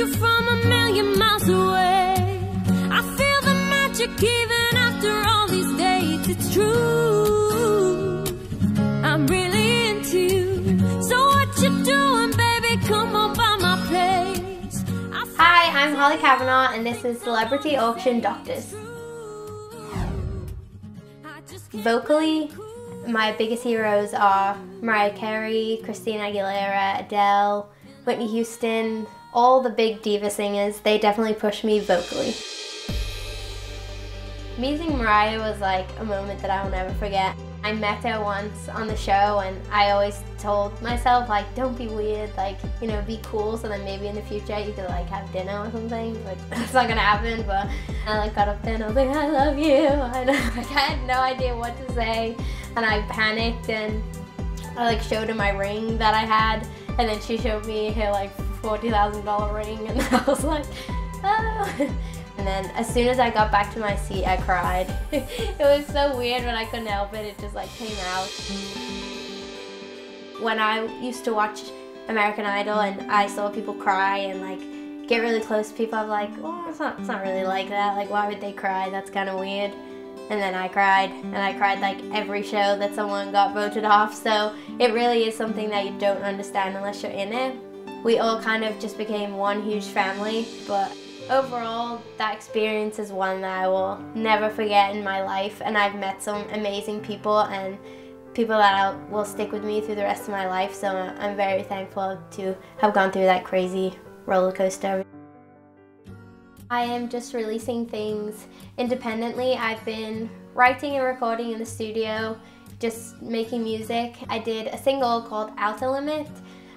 you from a million miles away. I feel the magic even after all these days. It's true. I'm really into you. So what you doing, baby? Come on by my place. Hi, I'm Hollie Cavanagh, and this is Celebrity Auction Doctors. Vocally, my biggest heroes are Mariah Carey, Christina Aguilera, Adele, Whitney Houston, all the big diva singers. They definitely push me vocally. Meeting Mariah was like a moment that I will never forget. I met her once on the show and I always told myself like don't be weird like you know be cool so then maybe in the future you could like have dinner or something but it's not gonna happen but I like got up there and I was like I love you and like, I had no idea what to say and I panicked and I like showed her my ring that I had and then she showed me her like $40,000 ring and I was like oh and then as soon as I got back to my seat, I cried. it was so weird, but I couldn't help it. It just like came out. When I used to watch American Idol and I saw people cry and like get really close to people, I'm like, well, it's not, it's not really like that. Like, why would they cry? That's kind of weird. And then I cried, and I cried like every show that someone got voted off. So it really is something that you don't understand unless you're in it. We all kind of just became one huge family, but overall, that experience is one that I will never forget in my life, and I've met some amazing people and people that will stick with me through the rest of my life. So I'm very thankful to have gone through that crazy roller coaster. I am just releasing things independently. I've been writing and recording in the studio, just making music. I did a single called Outer Limit,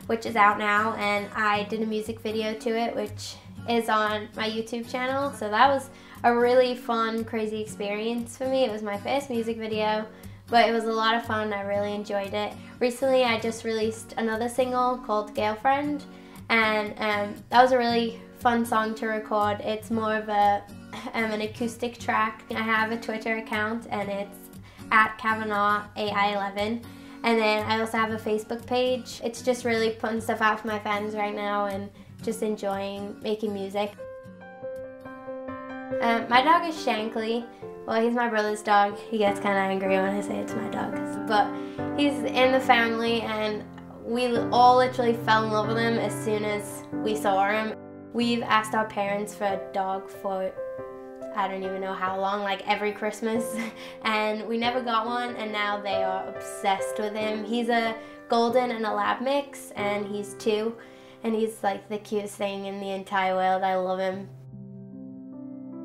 which is out now, and I did a music video to it, which is on my YouTube channel. So that was a really fun, crazy experience for me. It was my first music video, but it was a lot of fun. I really enjoyed it. Recently, I just released another single called Girlfriend, and um, that was a really fun song to record. It's more of a um, an acoustic track. I have a Twitter account, and it's at Kavanagh AI11. And then I also have a Facebook page. It's just really putting stuff out for my fans right now and just enjoying making music. Um, my dog is Shankly. Well, he's my brother's dog. He gets kind of angry when I say it's my dog. But he's in the family and we all literally fell in love with him as soon as we saw him. We've asked our parents for a dog for I don't even know how long, like every Christmas. and we never got one and now they are obsessed with him. He's a golden and a lab mix and he's two and he's like the cutest thing in the entire world. I love him.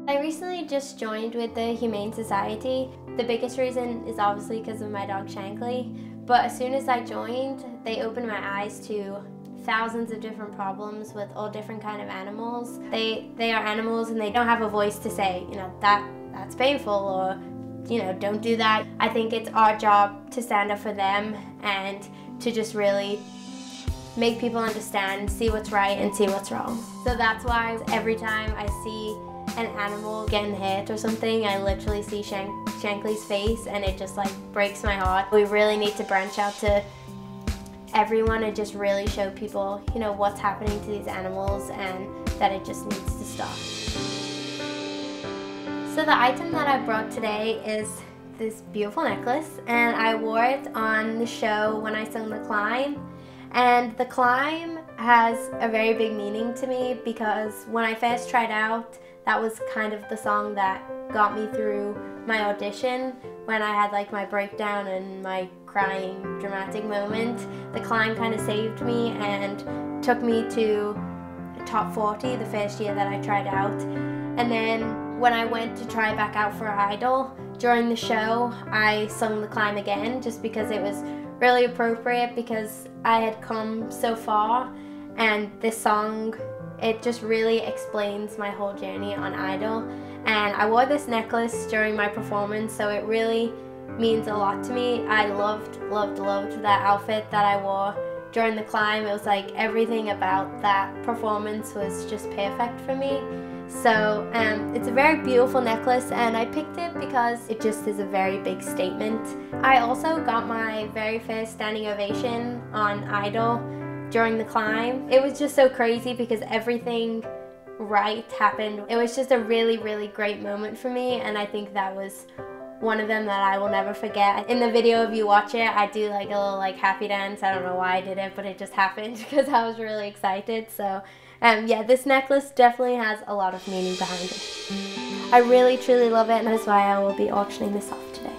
I recently just joined with the Humane Society. The biggest reason is obviously because of my dog Shankly, but as soon as I joined, they opened my eyes to thousands of different problems with all different kind of animals. They they are animals and they don't have a voice to say, you know, that that's painful or you know, don't do that. I think it's our job to stand up for them and to just really make people understand, see what's right and see what's wrong. So that's why every time I see an animal getting hit or something, I literally see Shank Shankly's face and it just like breaks my heart. We really need to branch out to everyone and just really show people, you know, what's happening to these animals and that it just needs to stop. So the item that I brought today is this beautiful necklace and I wore it on the show when I sung The Climb and The Climb has a very big meaning to me because when I first tried out, that was kind of the song that got me through my audition when I had like my breakdown and my crying dramatic moment. The Climb kind of saved me and took me to top 40 the first year that I tried out. And then when I went to try back out for Idol, during the show, I sung The Climb again just because it was really appropriate because I had come so far and this song it just really explains my whole journey on Idol and I wore this necklace during my performance so it really means a lot to me. I loved, loved, loved that outfit that I wore during the climb. It was like everything about that performance was just perfect for me. So um, it's a very beautiful necklace and I picked it because it just is a very big statement. I also got my very first standing ovation on Idol during the climb. It was just so crazy because everything right happened. It was just a really, really great moment for me, and I think that was one of them that I will never forget. In the video, if you watch it, I do like a little like happy dance. I don't know why I did it, but it just happened because I was really excited. So um, yeah, this necklace definitely has a lot of meaning behind it. I really truly love it and that's why I will be auctioning this off today.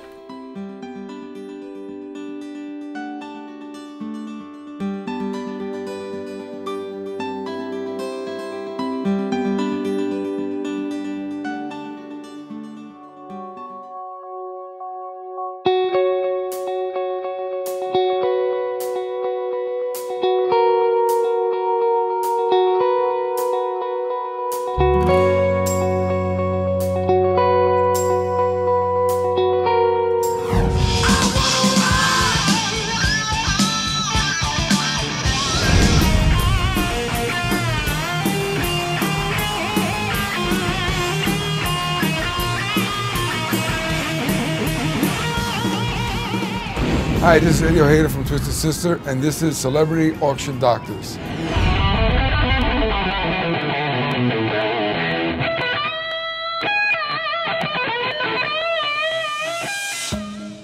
Hi, this is Eddie Ojeda from Twisted Sister, and this is Celebrity Auction Doctors.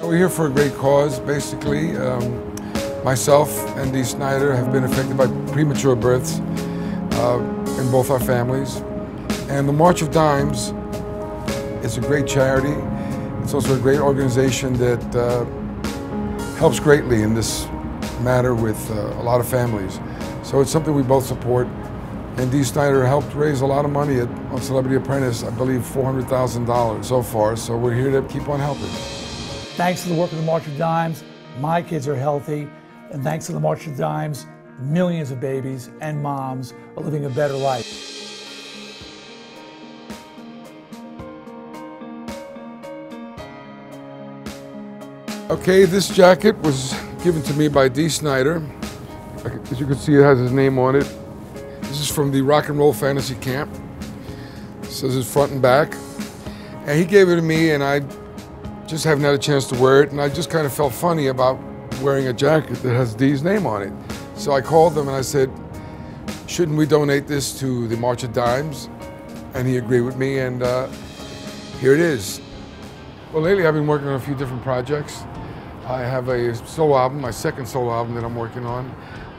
We're here for a great cause, basically. Um, myself and Dee Snider have been affected by premature births uh, in both our families. And the March of Dimes is a great charity. It's also a great organization that uh, helps greatly in this matter with uh, a lot of families. So it's something we both support. And Dee Snider helped raise a lot of money at, on Celebrity Apprentice, I believe $400,000 so far. So we're here to keep on helping. Thanks to the work of the March of Dimes, my kids are healthy. And thanks to the March of Dimes, millions of babies and moms are living a better life. Okay, this jacket was given to me by Dee Snider. As you can see, it has his name on it. This is from the Rock and Roll Fantasy Camp. It says his front and back. And he gave it to me, and I just haven't had a chance to wear it, and I just kind of felt funny about wearing a jacket that has Dee's name on it. So I called them and I said, shouldn't we donate this to the March of Dimes? And he agreed with me, and uh, here it is. Well, lately I've been working on a few different projects. I have a solo album, my second solo album that I'm working on.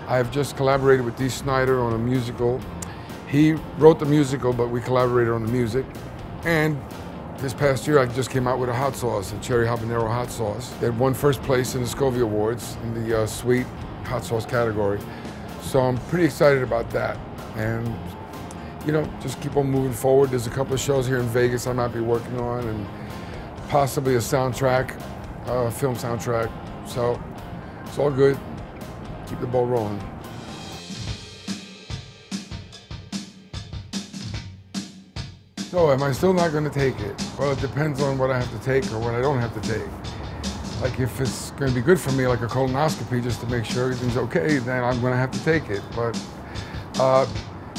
I've just collaborated with Dee Snider on a musical. He wrote the musical, but we collaborated on the music. And this past year, I just came out with a hot sauce, a cherry habanero hot sauce. It won first place in the Scovie Awards in the uh, sweet hot sauce category. So I'm pretty excited about that. And, you know, just keep on moving forward. There's a couple of shows here in Vegas I might be working on and possibly a soundtrack uh, film soundtrack. So it's all good. Keep the ball rolling. So am I still not going to take it? Well, it depends on what I have to take or what I don't have to take. Like if it's going to be good for me, like a colonoscopy, just to make sure everything's okay, then I'm going to have to take it. But uh,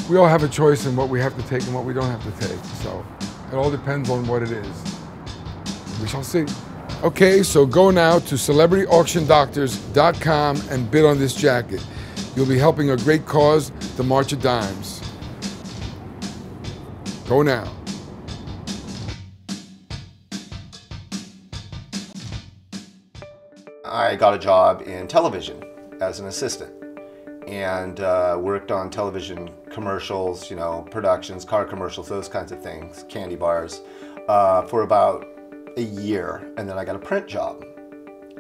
we all have a choice in what we have to take and what we don't have to take. So it all depends on what it is. We shall see. Okay, so go now to celebrityauctiondoctors.com and bid on this jacket. You'll be helping a great cause, the March of Dimes. Go now. I got a job in television as an assistant and uh, worked on television commercials, you know, productions, car commercials, those kinds of things, candy bars, uh, for about a year and then I got a print job.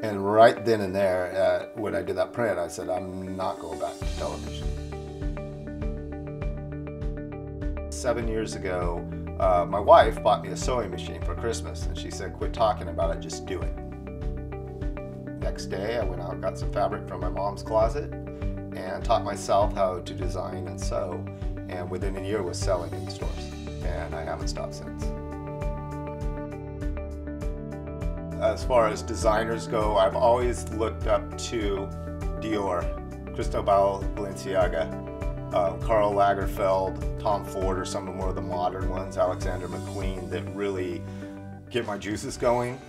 And right then and there, uh, when I did that print, I said, I'm not going back to television. Seven years ago, uh, my wife bought me a sewing machine for Christmas and she said, quit talking about it, just do it. Next day, I went out got some fabric from my mom's closet and taught myself how to design and sew. And within a year was selling in stores. And I haven't stopped since. As far as designers go, I've always looked up to Dior, Cristobal Balenciaga, um, Karl Lagerfeld, Tom Ford are some of the more of the modern ones, Alexander McQueen, that really get my juices going.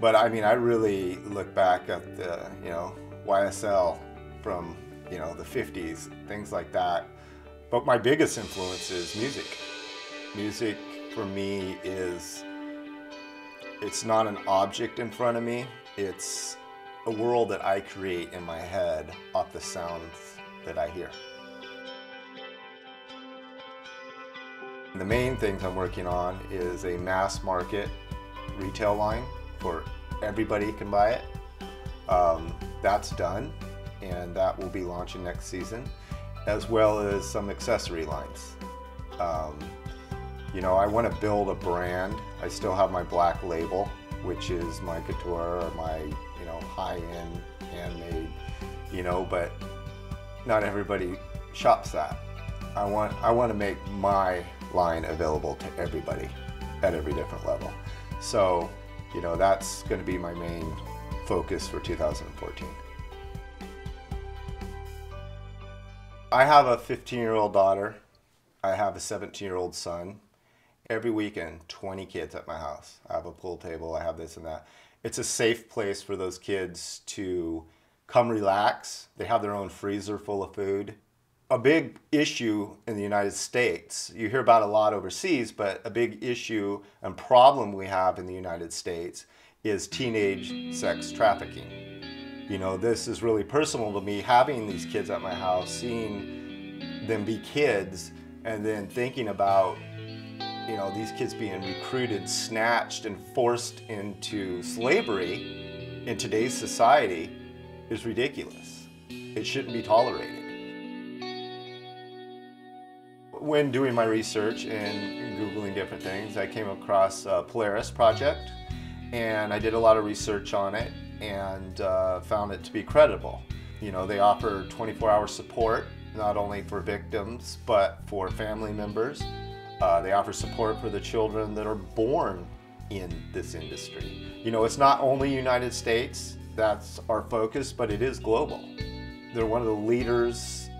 But I mean, I really look back at the, you know, YSL from you know, the 50s, things like that. But my biggest influence is music. Music for me is, it's not an object in front of me, it's a world that I create in my head off the sounds that I hear. The main things I'm working on is a mass market retail line for everybody can buy it. Um, that's done and that will be launching next season as well as some accessory lines. Um, you know, I want to build a brand. I still have my black label, which is my couture or my, you know, high-end handmade, you know, but not everybody shops that. I want, I want to make my line available to everybody at every different level. So, you know, that's going to be my main focus for 2014. I have a 15 year old daughter. I have a 17 year old son. Every weekend, 20 kids at my house. I have a pool table, I have this and that. It's a safe place for those kids to come relax. They have their own freezer full of food. A big issue in the United States, you hear about a lot overseas, but a big issue and problem we have in the United States is teenage sex trafficking. You know, this is really personal to me, having these kids at my house, seeing them be kids, and then thinking about, you know, these kids being recruited, snatched, and forced into slavery in today's society is ridiculous. It shouldn't be tolerated. When doing my research and Googling different things, I came across a Polaris project and I did a lot of research on it and uh, found it to be credible. You know, they offer 24 hour support, not only for victims, but for family members. Uh, they offer support for the children that are born in this industry. You know, it's not only United States, that's our focus, but it is global. They're one of the leaders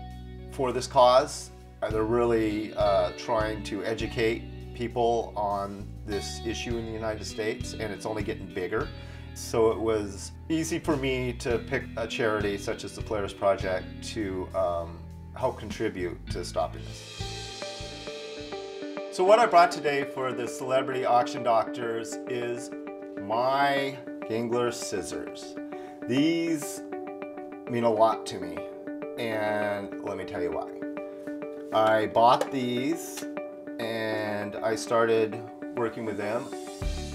for this cause. They're really uh, trying to educate people on this issue in the United States, and it's only getting bigger. So it was easy for me to pick a charity such as the Polaris Project to um, help contribute to stopping this. So what I brought today for the Celebrity Auction Doctors is my Gingher scissors. These mean a lot to me, and let me tell you why. I bought these and I started working with them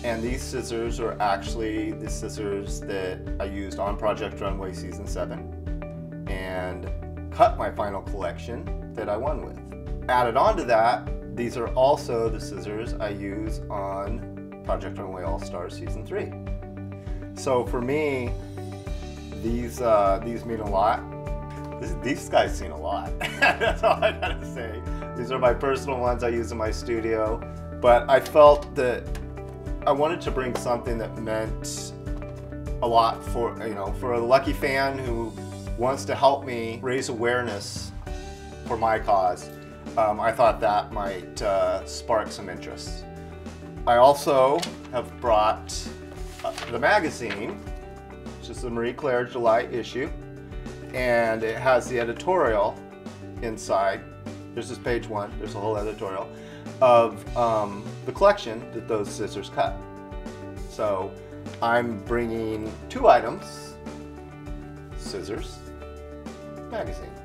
and these scissors are actually the scissors that I used on Project Runway Season 7 and cut my final collection that I won with. Added on to that, these are also the scissors I use on Project Runway All Stars Season 3. So for me, these, uh, these mean a lot. This, these guys mean a lot. That's all I gotta say. These are my personal ones I use in my studio. But I felt that I wanted to bring something that meant a lot for, you know, for a lucky fan who wants to help me raise awareness for my cause. Um, I thought that might uh, spark some interest. I also have brought uh, the magazine, which is the Marie Claire July issue, and it has the editorial inside. There's this page one, there's a whole editorial of um, the collection that those scissors cut. So I'm bringing two items, scissors, magazine.